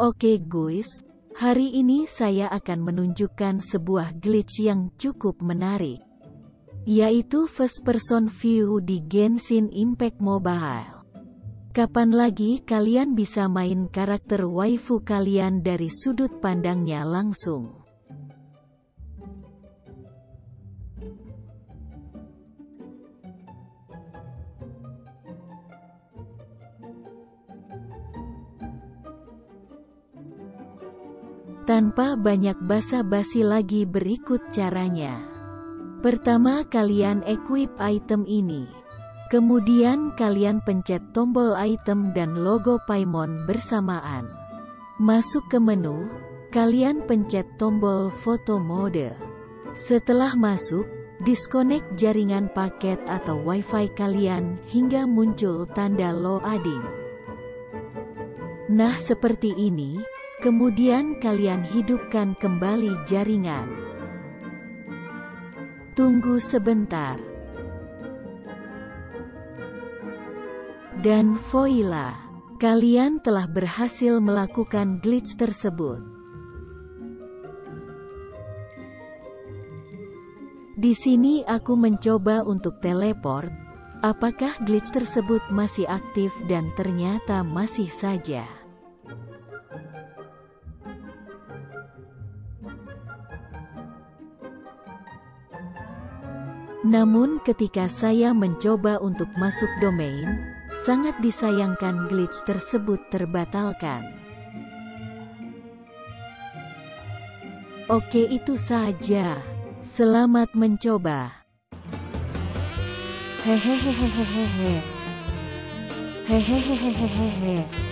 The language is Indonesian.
Oke guys, hari ini saya akan menunjukkan sebuah glitch yang cukup menarik. Yaitu first person view di Genshin Impact Mobile. Kapan lagi kalian bisa main karakter waifu kalian dari sudut pandangnya langsung? Tanpa banyak basa-basi lagi berikut caranya. Pertama kalian equip item ini. Kemudian kalian pencet tombol item dan logo Paimon bersamaan. Masuk ke menu, kalian pencet tombol foto mode. Setelah masuk, disconnect jaringan paket atau wifi kalian hingga muncul tanda loading. Nah seperti ini, kemudian kalian hidupkan kembali jaringan. Tunggu sebentar. Dan voila, kalian telah berhasil melakukan glitch tersebut. Di sini aku mencoba untuk teleport, apakah glitch tersebut masih aktif dan ternyata masih saja. Namun ketika saya mencoba untuk masuk domain, sangat disayangkan glitch tersebut terbatalkan. Oke itu saja. Selamat mencoba. Hehehehehehe. Hehehehehehe.